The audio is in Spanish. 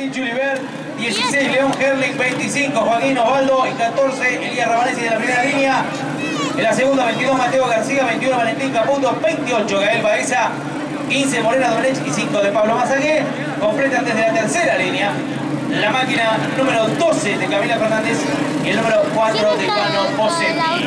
Martín Chuliver, 16 León Herling, 25 Joaquín Osvaldo y 14 Elías Rabanesi de la primera línea. En la segunda 22 Mateo García, 21 Valentín Caputo, 28 Gael Baeza, 15 Morena Dolech y 5 de Pablo Mazagué. Completan desde la tercera línea la máquina número 12 de Camila Fernández y el número 4 de Cano Posetti.